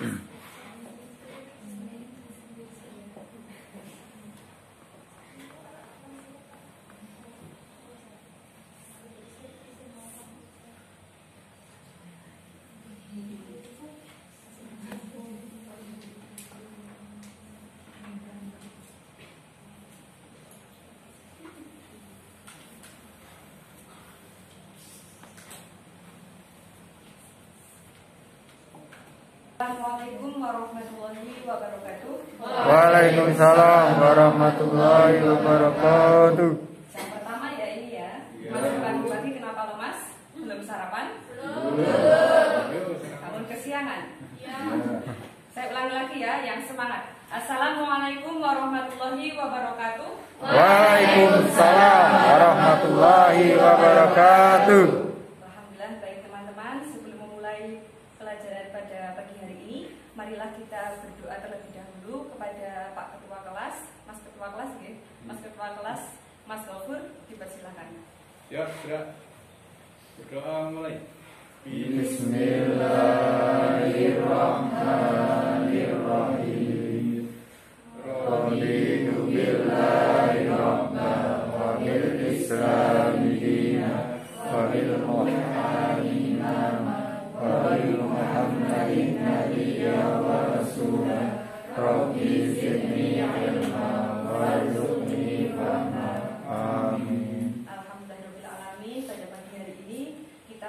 Mm-hmm. Assalamualaikum warahmatullahi wabarakatuh. Waalaikumsalam warahmatullahi wabarakatuh. Yang pertama ya ini ya. Mas pagi-pagi kenapa lemas? Belum sarapan? Bangun kesiangan? Saya ulangi lagi ya, yang semangat. Assalamualaikum warahmatullahi wabarakatuh. Waalaikumsalam warahmatullahi wabarakatuh. Alhamdulillah baik teman-teman. Sebelum memulai pelajaran pada pagi hari ini, marilah kita berdoa terlebih dahulu kepada Pak Ketua Kelas, Mas Ketua Kelas, ya. Mas Ketua Kelas, Mas Gofur, dipersilakan. Sudah. Berdoa mulai. Bismillahirrahmanirrahim.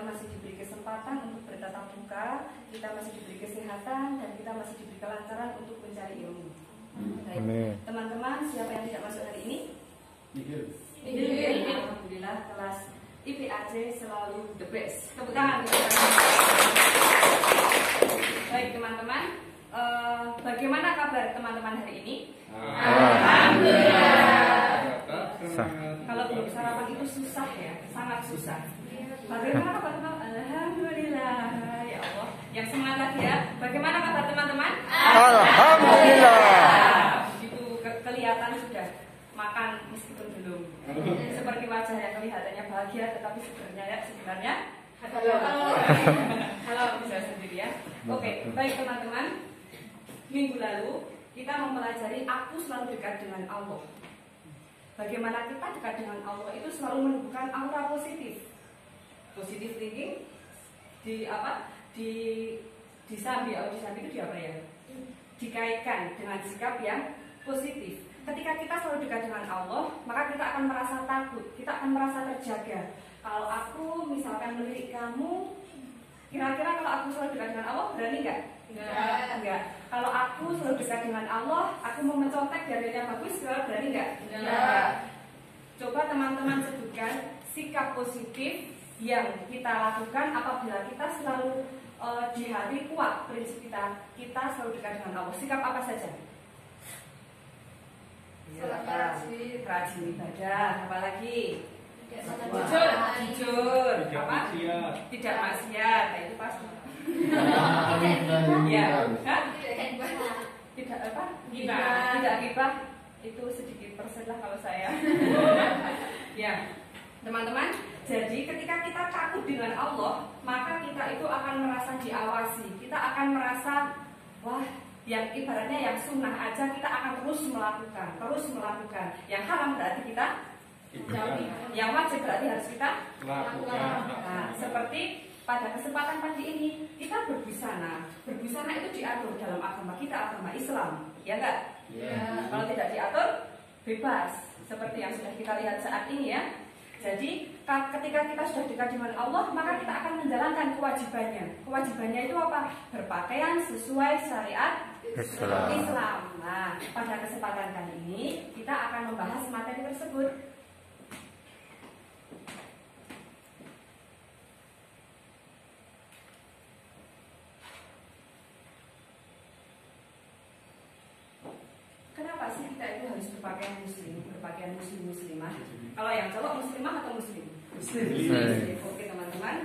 Kita masih diberi kesempatan untuk bertatap muka, kita masih diberi kesehatan dan kita masih diberi kelancaran untuk mencari ilmu. Baik. Amin. Teman-teman, siapa yang tidak masuk hari ini? Nihil. Ini Alhamdulillah kelas IPAC selalu the best. Tepuk tangan. tepuk tangan. Baik teman-teman, eh, bagaimana kabar teman-teman hari ini? Semangat. Kalau belum sarapan itu susah ya, sangat susah. Bagaimana kabar teman? Alhamdulillah, ya Allah. Yang semangat ya. Bagaimana kabar teman-teman? Alhamdulillah. Itu ke- kelihatan sudah makan meskipun belum. Seperti wajah yang kelihatannya bahagia, tetapi sebenarnya ya sebenarnya halo. Halo bisa sendiri ya. Oke, baik teman-teman. Minggu lalu kita mempelajari aku selalu dekat dengan Allah. Bagaimana kita dekat dengan Allah itu selalu menunjukkan aura positif. Positif thinking di apa? Di disambi atau disambi itu di apa ya? Dikaitkan dengan sikap yang positif. Ketika kita selalu dekat dengan Allah, maka kita akan merasa takut, kita akan merasa terjaga. Kalau aku misalkan melirik kamu, kira-kira kalau aku selalu dekat dengan Allah, berani nggak? Enggak. Enggak. Kalau aku selalu dekat dengan Allah, aku mau mencontek dari yang bagus, kira berani nggak? Enggak. Coba teman-teman sebutkan sikap positif yang kita lakukan apabila kita selalu eh, di hati kuat prinsip kita, kita selalu dekat dengan Allah. Sikap apa saja? Sholat rajin. rajin ibadah, apalagi Jujur. jujur, Tidak apa? maksiat. Tidak maksiat, nah itu pasti. Ya, tidak apa? Tidak gibah. Itu sedikit persen lah kalau saya. ya, teman-teman. Jadi ketika kita takut dengan Allah, maka kita itu akan merasa diawasi. Kita akan merasa, wah, yang ibaratnya yang sunnah aja kita akan terus melakukan, terus melakukan. Yang haram berarti kita jauhi. Yang wajib berarti harus kita Lakukan. Nah, seperti pada kesempatan pagi ini kita berbusana. Berbusana itu diatur dalam agama kita, agama Islam, ya enggak? Kalau tidak diatur, bebas. Seperti yang sudah kita lihat saat ini ya. Jadi ka- ketika kita sudah dekat dengan Allah, maka kita akan menjalankan kewajibannya. Kewajibannya itu apa? Berpakaian sesuai syariat Islam. Islam. Nah, pada kesempatan kali ini kita akan membahas materi tersebut. Kenapa sih kita itu harus berpakaian muslim, berpakaian muslim muslimah? Kalau yang cowok muslimah atau muslim? Muslim. Muslim. Oke teman-teman.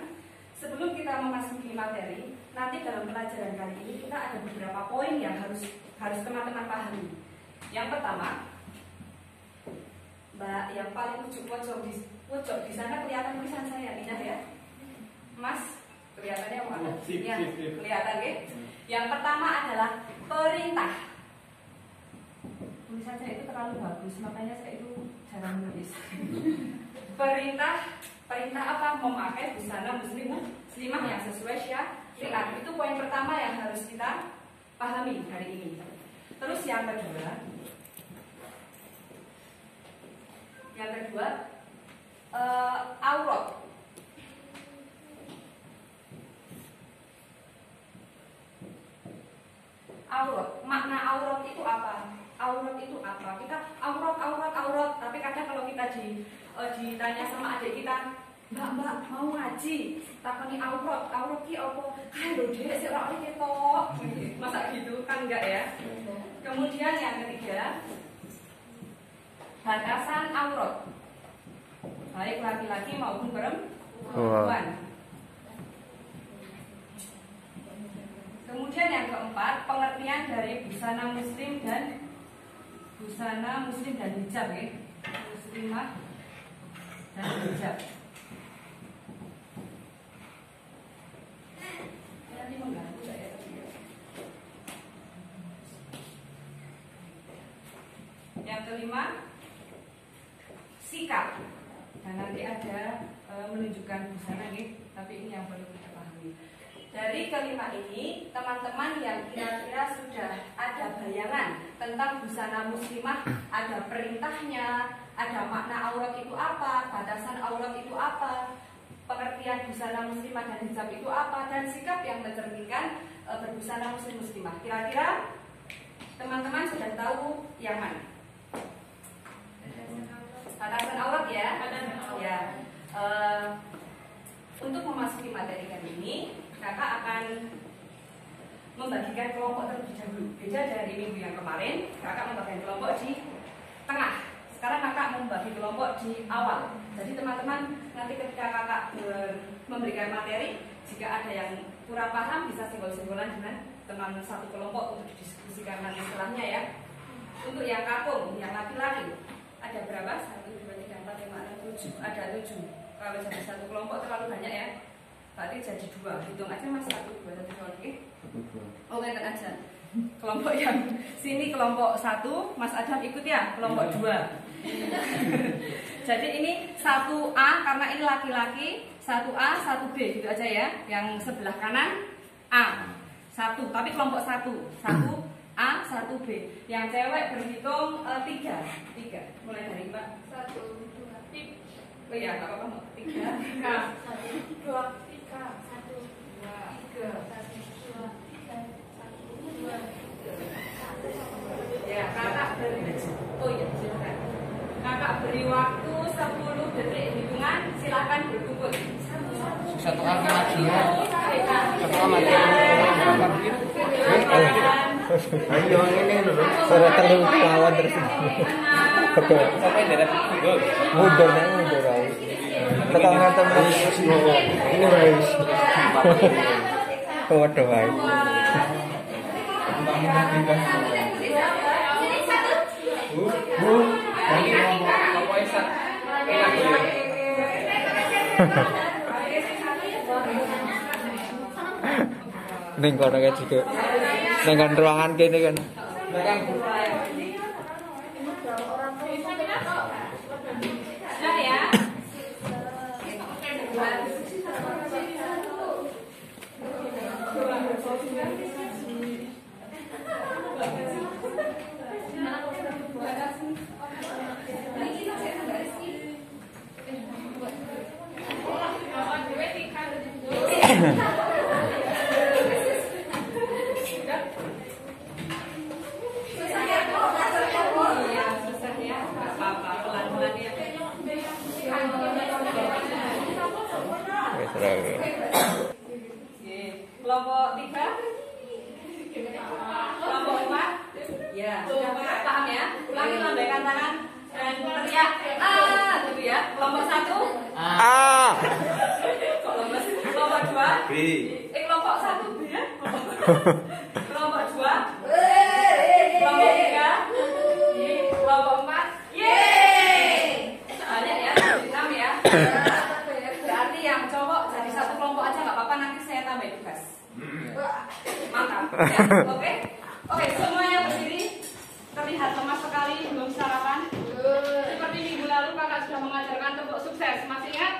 Sebelum kita memasuki materi, nanti dalam pelajaran kali ini kita ada beberapa poin yang harus harus teman-teman pahami. Yang pertama, Mbak yang paling ujung pojok di pojok di sana kelihatan tulisan saya, indah ya, Mas. Kelihatannya mana? Sip, Ya, kelihatan ya? Yang pertama adalah perintah. Tulisan saya itu terlalu bagus, makanya saya itu jarang menulis. perintah, perintah apa? Memakai busana muslim muslimah yang sesuai syariat. Itu poin pertama yang harus kita pahami hari ini. Terus yang kedua, yang kedua eh, aurat. Aurat, makna aurat itu apa? Aurat itu apa? Kita aurat, aurat, aurat. Tapi kadang kalau kita di eh, ditanya sama adik kita, Mbak, mbak mau ngaji, takoni aurat, aurat ki apa? Kayak lho dek, sik ora ketok. Masa gitu kan enggak ya? Kemudian yang ketiga, batasan aurat. Baik laki-laki maupun perempuan. Kemudian yang keempat, dari busana muslim dan busana muslim dan hijab ya. Muslimah dan hijab. Nanti mengganggu saya tadi ya. Yang kelima, sikap. Dan nanti ada e, menunjukkan busana nih, tapi ini yang perlu kita pahami. Kelima ini, teman-teman yang kira-kira sudah ada bayangan tentang busana muslimah, ada perintahnya, ada makna aurat itu apa, batasan aurat itu apa, pengertian busana muslimah dan hijab itu apa, dan sikap yang mencerminkan e, berbusana muslim muslimah. Kira-kira teman-teman sudah tahu yang mana? Batasan aurat ya? Ya. Eh, untuk memasuki materi kali ini, kakak akan membagikan kelompok terlebih dahulu. Beda dari minggu yang kemarin, kakak membagikan kelompok di tengah. Sekarang kakak membagi kelompok di awal. Jadi teman-teman nanti ketika kakak ber- memberikan materi, jika ada yang kurang paham bisa senggol-senggolan dengan teman satu kelompok untuk didiskusikan nanti setelahnya ya. Untuk yang kakung, yang laki-laki, ada berapa? Satu, dua, tiga, empat, lima, enam, tujuh. Ada tujuh. Kalau jadi satu kelompok terlalu banyak ya. Berarti jadi dua. Hitung aja mas satu, dua, satu, dua, oke? Oke, tekan aja. Kelompok yang sini kelompok satu, Mas Adam ikut ya, kelompok dua. Jadi ini satu A karena ini laki-laki, satu A, satu B gitu aja ya. Yang sebelah kanan A, satu, tapi kelompok satu, satu A, satu B. Yang cewek berhitung eh, tiga, tiga. Mulai dari Mbak. Satu, dua, tiga, Oh iya, apa-apa. Tiga. tiga, satu, dua, tiga, satu, dua, tiga, satu, dua, tiga, satu, dua, tiga, satu, Ya, kakak beri. Oh iya, silakan. Kakak beri waktu 10 detik hitungan, silakan berkumpul. Satu angka lagi ya. Satu Ayo ini lho. Suara terlalu kawan terus. Betul. Sampai daerah Google. Mundur nih, mundur. Tekan ngantem Ini wis. Waduh, baik. Bu, nanti ngomong apa Isa? Enak ya. Ning kono kae juga. Ning kan ruangan kene kan. Belakang. Sudah ya. Iya, susah ya. Nggak apa-apa, pelan-pelan ya. Wis ora. Oke. Kelompok tiga, kelompok empat, ya sudah paham ya. Ulangi lambaikan tangan dan teriak ah gitu ya. Kelompok satu, Ah. kelompok kelompok dua, B. eh kelompok satu ya. Kelompok dua, kelompok tiga, kelompok empat, yeay. Banyak ya, enam ya. Berarti yang cowok jadi satu kelompok aja nggak apa-apa nanti saya tambah tugas. Mantap. Oke? Oke, semuanya berdiri. Terlihat lemas sekali, belum sarapan. Seperti minggu lalu kakak sudah mengajarkan tepuk sukses. Masih ingat?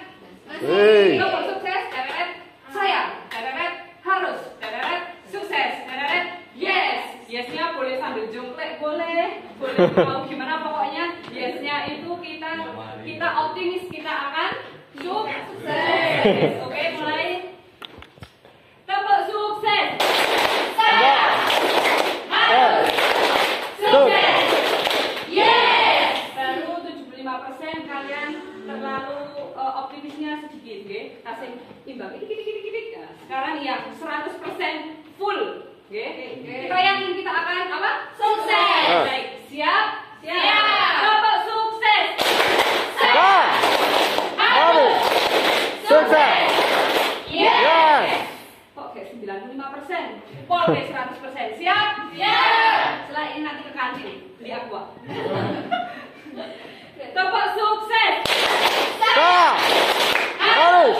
Hei. Tepuk sukses, teret, saya, teret, harus, teret, sukses, teret, yes. Yesnya boleh sambil jongklek, boleh, boleh mau gimana pokoknya. Yesnya itu kita kita optimis kita akan sukses. Oke, mulai. Tepuk sukses. Saya harus sukses. Yes. Baru 75% kalian terlalu eh, optimisnya sedikit, oke? Kasih imbang. Ini gini gini gini. Nah, sekarang yang 100% full, oke? Kita yakin kita akan apa? Sukses. Ah. Baik, siap? Siap. Tepuk sukses. Saya harus sukses. Yes. Kok kayak 95%? Pol kayak 100%. Siap? Siap. Setelah ini nanti ke kantin beli aqua. Tepuk sukses. Saya harus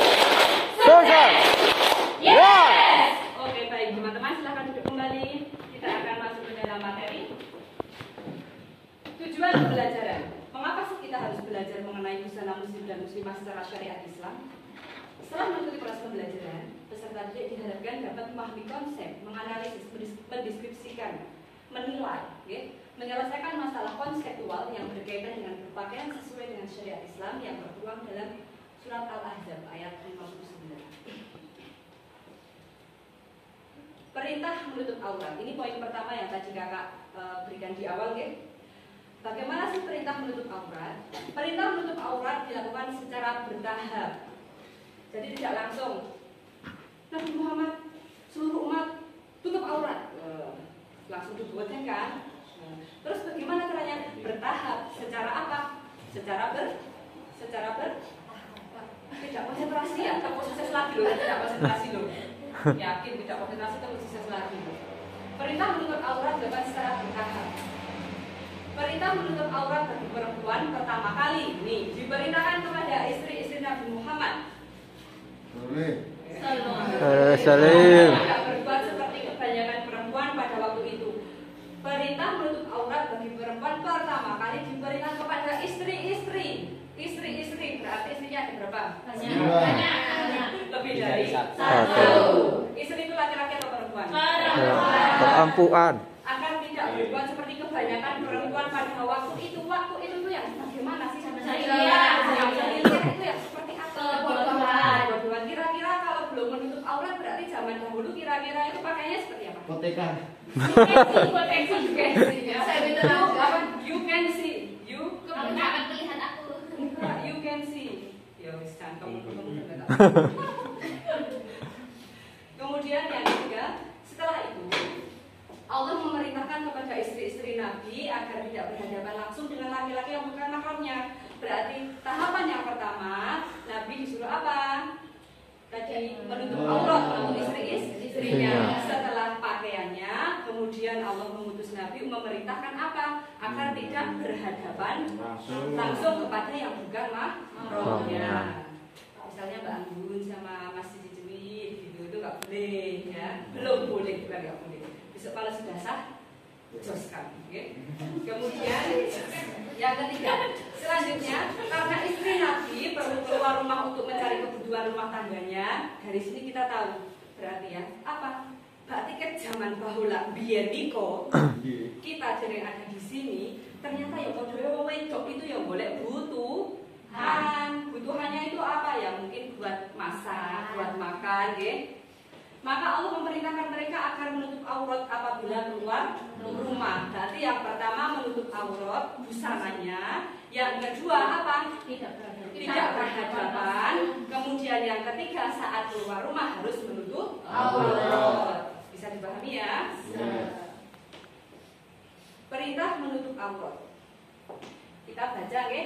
sukses. Yes. Oke baik teman-teman silahkan duduk kembali. Kita akan masuk ke dalam materi. Tujuan pembelajaran. Mengapa sih kita harus belajar mengenai busana muslim dan muslimah secara syariat Islam? Setelah mengikuti proses pembelajaran, peserta didik diharapkan dapat memahami konsep, menganalisis, mendeskripsikan, menilai, ya, menyelesaikan masalah konseptual yang berkaitan dengan berpakaian sesuai dengan syariat Islam yang tertuang dalam surat Al-Ahzab ayat 59. Perintah menutup aurat. Ini poin pertama yang tadi kakak eh, berikan di awal, ya. Bagaimana sih perintah menutup aurat? Perintah menutup aurat dilakukan secara bertahap. Jadi tidak langsung. Nabi Muhammad seluruh umat tutup aurat. Eh, langsung dibuatkan kan? Nah, Terus bagaimana caranya? Bertahap. Secara apa? Secara ber secara ber tidak konsentrasi ya, tak sukses lagi loh, tidak konsentrasi loh. Yakin tidak konsentrasi tak sukses lagi loh. Perintah menutup aurat dilakukan secara bertahap. Perintah menutup aurat bagi perempuan pertama kali nih diperintahkan kepada istri-istri Nabi Muhammad. Eh, Salim. Tidak berbuat seperti kebanyakan perempuan pada waktu itu. Perintah menutup aurat bagi perempuan pertama kali diberikan kepada istri-istri. Istri-istri berarti istrinya ada berapa? Lebih dari Satu. Istri itu laki-laki atau perempuan? Perampuan. Akan tidak berbuat seperti kebanyakan perempuan pada waktu itu. Waktu itu tuh yang bagaimana sih? Jahiliyah. Yang jahiliyah itu yang seperti apa? Kebodohan. Kebodohan. Kira-kira kalau belum menutup aurat berarti zaman dahulu kira-kira itu pakainya seperti apa? You can see ya. Saya aja. apa? You can see. You Kamu akan melihat aku. you can see. Ya wis cangkem. Kemudian yang ketiga, setelah itu Allah memerintahkan kepada istri-istri Nabi agar tidak berhadapan langsung dengan laki-laki yang bukan mahramnya. Berarti tahapan yang pertama, Nabi disuruh apa? Tadi menutup aurat untuk istri-istrinya. Setelah pakaiannya, kemudian Allah mengutus Nabi memerintahkan apa? Agar tidak berhadapan langsung kepada yang bukan mahramnya. Misalnya Mbak Anggun sama Mas Cici gitu itu nggak boleh ya, belum boleh bukan nggak boleh. Besok kalau sudah sah, joskan. oke? Kemudian yang ketiga, selanjutnya karena istri Nabi perlu keluar rumah untuk mencari kebutuhan rumah tangganya, dari sini kita tahu berarti ya apa? Berarti ke zaman bahula biyen niko kita jadi yang ada di sini ternyata yang kode wedok itu yang boleh butuhan butuhannya itu apa ya mungkin buat masak buat makan ya maka Allah memerintahkan mereka agar menutup aurat apabila keluar rumah. Berarti yang pertama menutup aurat busananya yang kedua apa? Tidak berhadapan. tidak berhadapan. Kemudian yang ketiga saat keluar rumah harus menutup aurat. bisa dipahami ya? Perintah menutup aurat. Kita baca ya,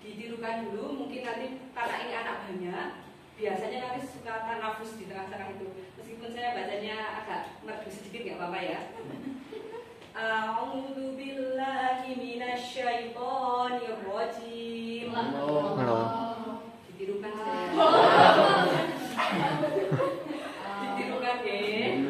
ditirukan dulu. Mungkin nanti karena ini anak banyak, biasanya nanti suka tanafus di tengah-tengah itu. Meskipun saya bacanya agak merdu sedikit nggak apa-apa ya. A'udzu billahi minasyaitonir rajim. Ditirukan saya. Ditirukan ya.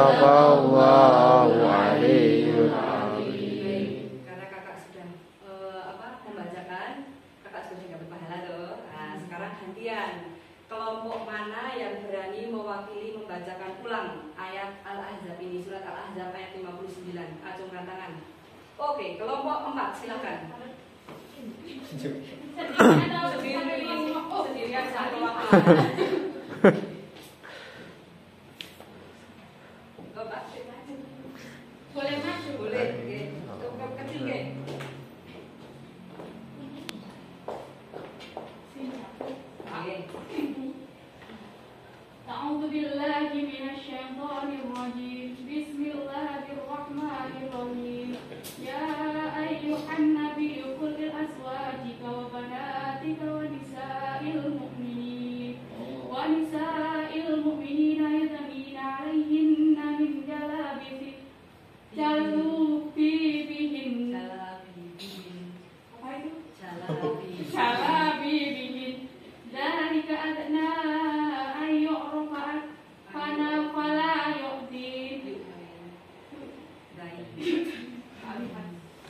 Sadaqallahu aliyul Karena kakak sudah uh, apa membacakan, kakak sudah dapat pahala loh. Nah, sekarang gantian. Kelompok mana yang berani mewakili membacakan ulang ayat Al-Ahzab ini surat Al-Ahzab ayat 59? Acungkan tangan. Oke, kelompok 4 silakan. Sendirian atau sendirian satu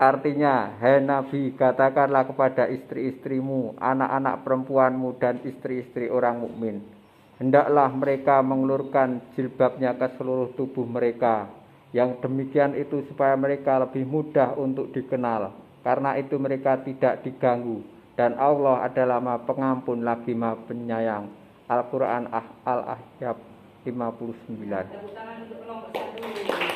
Artinya, hai Nabi, katakanlah kepada istri-istrimu, anak-anak perempuanmu dan istri-istri orang mukmin. Hendaklah mereka mengelurkan jilbabnya ke seluruh tubuh mereka. Yang demikian itu supaya mereka lebih mudah untuk dikenal. Karena itu mereka tidak diganggu. Dan Allah adalah maha pengampun lagi maha penyayang. Al-Quran Ah- Al-Ahzab 59.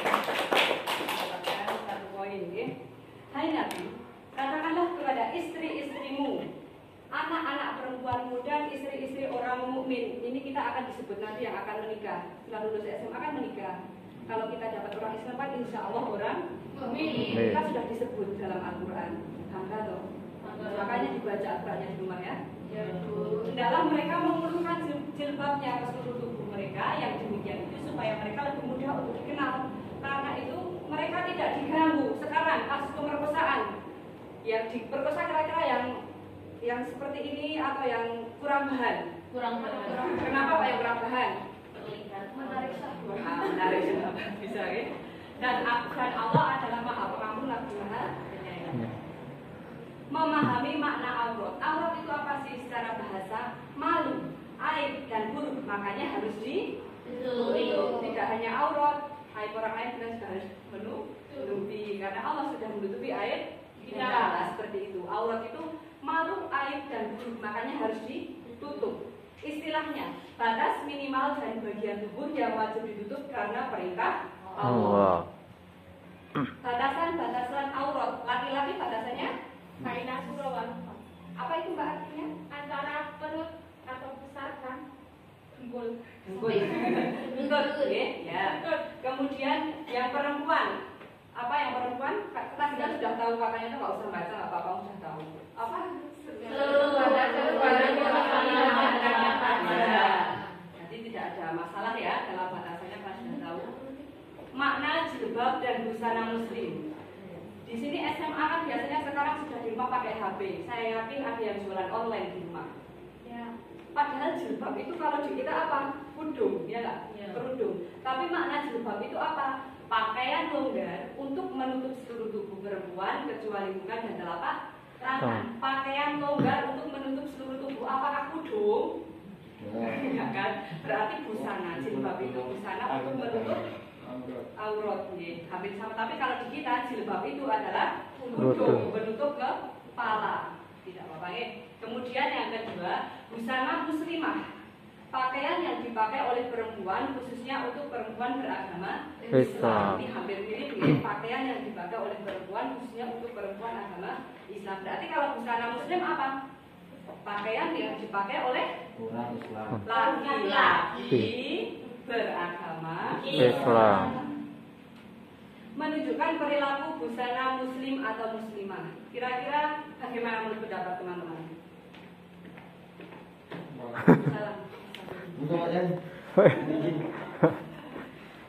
Hai Nabi, katakanlah kepada istri-istrimu, anak-anak perempuanmu dan istri-istri orang mukmin. Ini kita akan disebut nanti yang akan menikah. Setelah lulus SMA akan menikah. Kalau kita dapat orang Islam kan insya Allah orang Amin. kita sudah disebut dalam Al-Quran. Hamka toh. Makanya dibaca Al-Qurannya di rumah ya. Hendaklah mereka mengulurkan jil- jilbabnya ke seluruh tubuh mereka yang demikian itu supaya mereka lebih mudah untuk dikenal. Karena itu mereka tidak diganggu. Sekarang kasus pemerkosaan yang diperkosa kira-kira yang yang seperti ini atau yang kurang bahan. Kurang benar. Kenapa Pak yang kurang bahan? Menarik Wah, menarik bisa ya? Dan dan Allah adalah Maha Pengampun lagi Maha Penyayang. Memahami makna aurat. Aurat itu apa sih secara bahasa? Malu, aib dan buruk. Makanya harus di tidak hanya aurat, aib orang lain kita juga harus menutupi karena Allah sudah menutupi aib kita Nah, seperti itu. Aurat itu malu, aib dan buruk. Makanya harus ditutup. Istilahnya batas minimal dan bagian tubuh yang wajib ditutup karena perintah Allah. Allah. Batasan-batasan aurat. Laki-laki batasannya Kainah surawan. apa itu mbak artinya? Antara perut atau besar kan? Gembul. Betul, ya. ya. Kemudian yang perempuan, apa yang perempuan? Kita sudah sudah tahu kakaknya itu nggak usah baca, nggak apa-apa sudah tahu. Apa? Seluruh badan Ya. Jadi tidak ada masalah ya dalam batasannya kan sudah tahu. makna jilbab dan busana muslim. Di sini SMA kan biasanya sekarang sudah di rumah pakai HP. Saya yakin ada yang jualan online di rumah. Ya. Padahal jilbab itu kalau di kita apa? Kudung, ya nggak? Ya. Kerudung. Tapi makna jilbab itu apa? Pakaian longgar untuk menutup seluruh tubuh perempuan kecuali muka dan telapak tangan. Pakaian longgar untuk menutup seluruh tubuh. Apakah kudung? Enggak kan? Berarti busana. Jilbab itu busana untuk menutup aurat. nggih. Hampir sama. Tapi kalau di kita jilbab itu adalah Kudung. kudung menutup kepala. Nggih. Kemudian yang kedua, busana muslimah. Pakaian yang dipakai oleh perempuan khususnya untuk perempuan beragama Islam. Ini hampir mirip nggih. Pakaian yang dipakai oleh perempuan khususnya untuk perempuan agama Islam. Berarti kalau busana muslim apa? Pakaian yang dipakai oleh Orang Islam. laki-laki beragama Islam. Menunjukkan perilaku busana muslim atau muslimah. Kira-kira bagaimana menurut pendapat teman-teman? Salam. Untuk aja.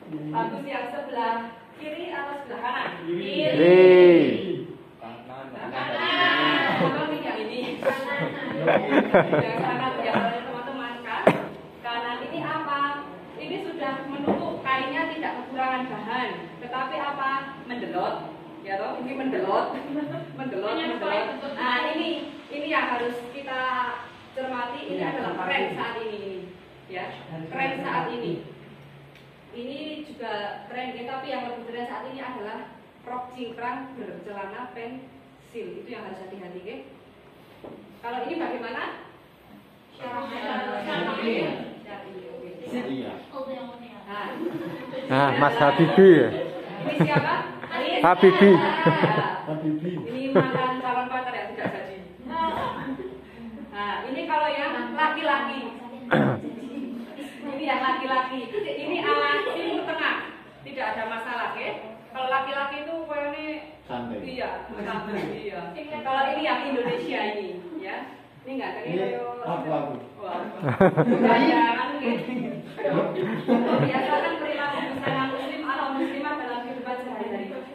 Bagus yang sebelah kiri atau sebelah kanan? Kiri. Kanan. Kanan. Kalau yang ini. Yang kanan biasanya teman-teman kan. Kanan ini apa? Ini sudah menutup kainnya tidak kekurangan bahan, tetapi apa? Mendelot. Ya toh, ini mendelot, mendelot, mendelot. Nah ini, ini yang harus kita cermati. Ini adalah tren saat ini, ya, tren saat ini. Ini juga tren, ya, tapi yang lebih tren saat ini adalah rok cingkrang bercelana pensil. Itu yang harus hati-hati, oke? Kalau ini bagaimana? Iya. Ya. Nah, Mas Habibi. ini siapa? Habibi. Ah, Ini mantan calon pacar yang tidak jadi. Nah, ini kalau yang laki-laki. Ini yang laki-laki. Ini ala timur tengah. Tidak ada masalah, oke? Kalau laki-laki itu kayaknya Santai. Iya, santai, iya. Kalau ini yang Indonesia ini, ya. Ini enggak kan Ini kayak- aku, aku. Wah. Bayangan gitu. Biasakan perilaku busana muslim atau muslimah dalam kehidupan sehari-hari.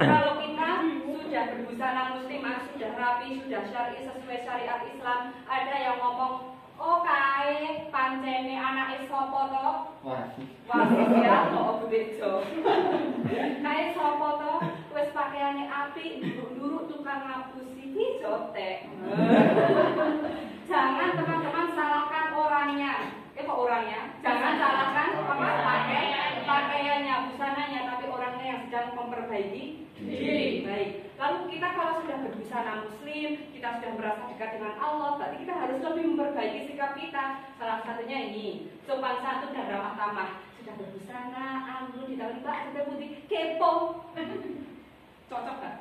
Kalau kita sudah berbusana muslimah, sudah rapi, sudah syar'i sesuai syariat Islam, ada yang ngomong, "Oh, kae pancene anake sapa to?" Wah. Wasis ya, kok bejo. Kae sapa to? Wis pakaiane apik, nduruk tukang ngapusi iki jotek. Jangan teman-teman. Eh kok orangnya? Jangan salahkan apa pakai pakaiannya, busananya, tapi orangnya yang sedang memperbaiki diri. Baik. Lalu kita kalau sudah berbusana muslim, kita sudah merasa dekat dengan Allah, berarti kita harus lebih memperbaiki sikap kita. Salah satunya ini, sopan santun dan ramah tamah. Sudah berbusana, anggun, ditawari mbak, sudah putih, kepo. Cocok gak?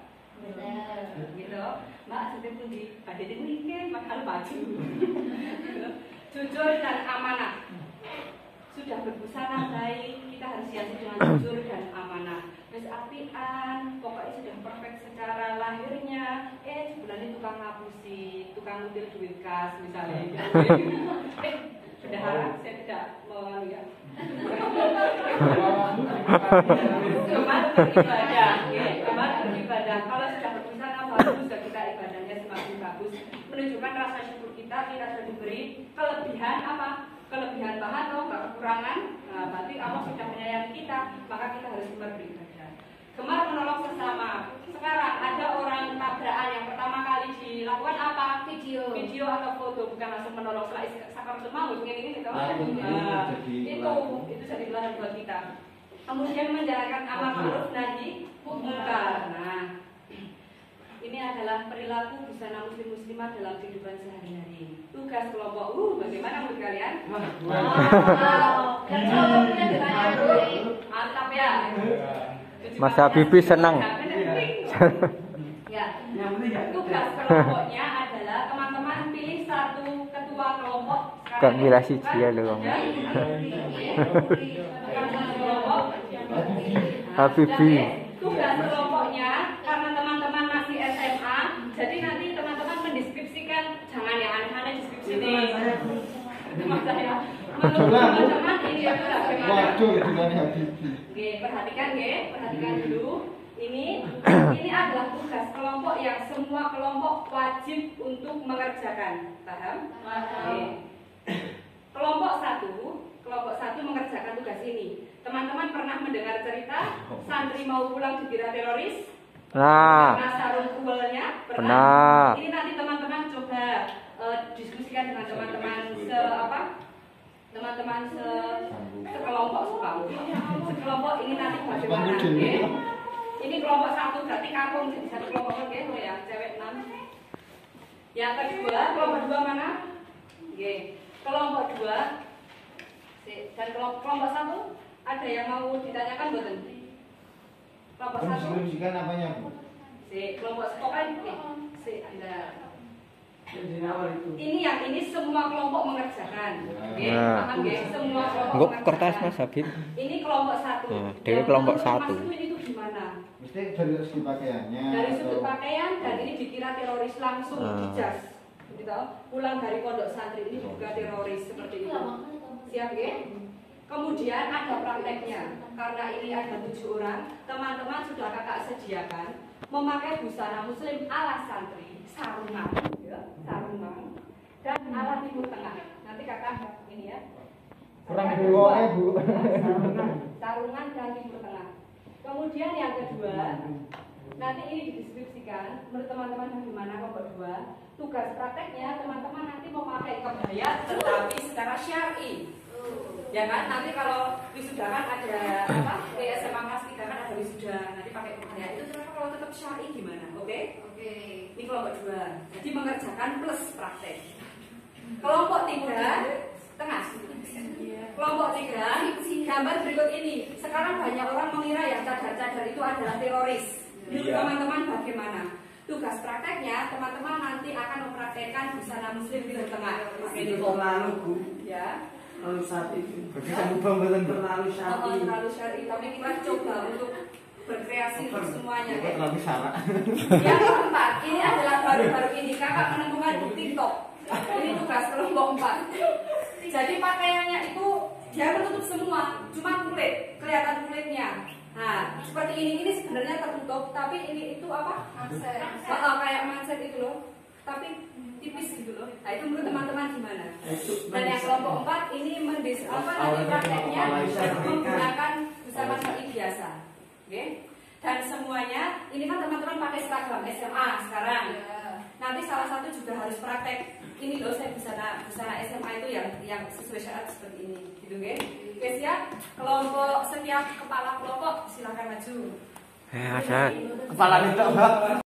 gitu mbak sudah putih ini mungkin bakal baju jujur dan amanah. Sudah berbusana baik. Kita harus hiasi dengan jujur dan amanah. Wis apian pokoknya sudah perfect secara lahirnya. Eh sebulan ini tukang ngapusi tukang ngutil duit kas misalnya. Eh bendahara saya tidak mau ya. Beribadah, ya. Kemar beribadah. Kalau sudah berbusana bagus, sudah kita ibadahnya semakin bagus. Menunjukkan rasa syukur kita, kita sudah diberi kelebihan apa? Kelebihan bahan atau nggak kekurangan. Nah, berarti Allah sudah menyayangi kita, maka kita harus gemar beribadah. Gemar menolong sesama. Sekarang ada orang tabrakan yang pertama kali dilakukan apa? Video. Video atau foto, bukan langsung menolong setelah sakaratul maut. Ini ini gitu. Itu Nah, itu itu jadi pelajaran buat kita. Kemudian menjalankan amar ma'ruf nahi munkar. Nah, ini adalah perilaku busana muslim muslimah dalam kehidupan sehari-hari. Tugas kelompok, uh, bagaimana menurut kalian? Wow. Ditanya Mantap ya. Mas Habibi senang. Ya, kelompoknya adalah teman-teman pilih satu ketua kelompok. Ya, lho. Ya. Ketua kelompok. Habibi. Tugas kelompoknya karena teman-teman masih SMA, jadi nanti teman-teman mendeskripsikan jangan yang aneh-aneh deskripsi mas saya. Menurut teman-teman ini ya bagaimana? Waduh, dengan Habibie. Oke, perhatikan ya, perhatikan dulu. Ini ini adalah tugas kelompok yang semua kelompok wajib untuk mengerjakan. Paham? Oke. Kelompok satu, kelompok satu mengerjakan tugas ini. Teman-teman pernah mendengar cerita santri mau pulang dikira teroris? Nah, Karena sarung kuelnya Pernah. Ini nanti teman-teman coba eh, diskusikan dengan teman-teman se apa? Teman-teman se sekelompok sekelompok. Sekelompok ini nanti bagaimana? Ini kelompok satu berarti kampung jadi satu kelompok oke tuh ya cewek enam. Yang kedua kelompok dua mana? Oke. Kelompok dua Si- dan kelompok, kelompok satu ada yang mau ditanyakan buatan? Kelompok satu. Mendeskripsikan apanya, Bu? Si kelompok pokoknya eh, si ada ini yang ini semua kelompok mengerjakan. Oke, Nah. paham nggih? Semua kelompok Enggak mengerjakan. kertas Mas Habib. Ini kelompok satu. Nah, Dewi Yang kelompok satu. Gimana? Mesti dari segi pakaiannya. Dari sudut atau- pakaian dan ini dikira teroris langsung Ah. dijas. Gitu. Pulang dari pondok santri ini juga teroris seperti itu. Siap ya? Kemudian ada prakteknya. Karena ini ada tujuh orang, teman-teman sudah kakak sediakan memakai busana muslim ala santri, sarungan, ya, sarungan, dan ala timur tengah. Nanti kakak ini ya. Kurang kedua, ya, Bu. sarungan dan timur tengah. Kemudian yang kedua, nanti ini dideskripsikan menurut teman-teman bagaimana kelompok dua. Tugas prakteknya teman-teman nanti memakai kebaya tetapi secara syar'i. Ya kan, nanti kalau wisuda kan ada apa? Di SMA kelas 3 kan ada wisuda, nanti pakai kebaya. Itu ternyata kalau tetap syar'i gimana? Oke? Oke. Ini kelompok dua. Jadi mengerjakan plus praktek. Kelompok tiga, tengah. Kelompok tiga, gambar berikut ini. Sekarang banyak orang mengira yang cadar-cadar itu adalah teroris. Iya. teman-teman bagaimana? Tugas prakteknya, teman-teman nanti akan mempraktekkan busana muslim di tengah. Pakai di terlalu bu Ya. terlalu Bu. terlalu sapi terlalu syar'i, tapi kita coba untuk berkreasi untuk semuanya. Kok ya. terlalu salah. Yang keempat, ini adalah baru-baru ini kakak menemukan di TikTok. Ini tugas kelompok empat. Jadi pakaiannya itu dia menutup semua, cuma kulit, kelihatan kulitnya. Nah, seperti ini ini sebenarnya tertutup, tapi ini itu apa? Manset. Oh, kayak manset itu loh, tapi tipis gitu loh. Nah, itu menurut teman-teman gimana? Dan yang kelompok empat ini mendis apa nanti prakteknya menggunakan busana syar'i biasa, oke? Dan semuanya ini kan teman-teman pakai seragam SMA sekarang. Nanti salah satu juga harus praktek. Ini loh saya busana busana SMA itu yang yang sesuai syarat seperti ini, gitu kan? Oke siap? Kelompok setiap kepala kelompok silakan maju. Eh, Habib. Kepala itu.